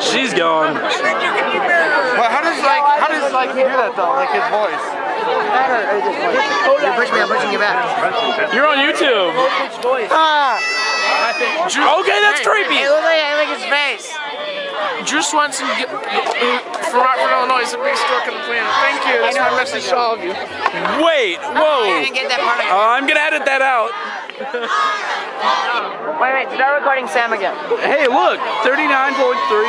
She's gone. Well, how does like how does like he do that though? Like his voice. You push me, I'm pushing you back. You're on YouTube. Ah! Okay, that's creepy. It looks like I like his face. Drew Swenson get, from Rockford, Illinois is the biggest dork on the planet. Thank you. That's my message to all of you. Wait, I whoa. didn't get that part. Uh, I'm gonna edit that out. Wait, wait, start recording Sam again. Hey, look, 39.3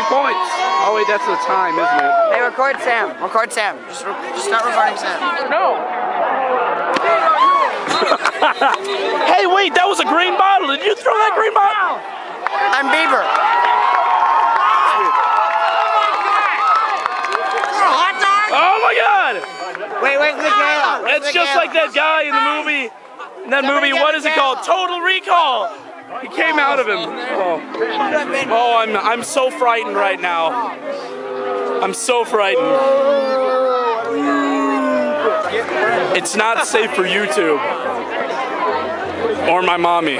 points. Oh wait, that's the time, isn't it? Hey, record Sam. Record Sam. Just, re- just start recording Sam. No. hey, wait, that was a green bottle. Did you throw that green bottle? I'm Bieber. Oh my God! Oh my god! Wait, wait, Michaela. It's just like that guy in the movie. In that movie, what is it called? Total Recall. He came out of him. Oh, oh I'm I'm so frightened right now. I'm so frightened. It's not safe for YouTube or my mommy.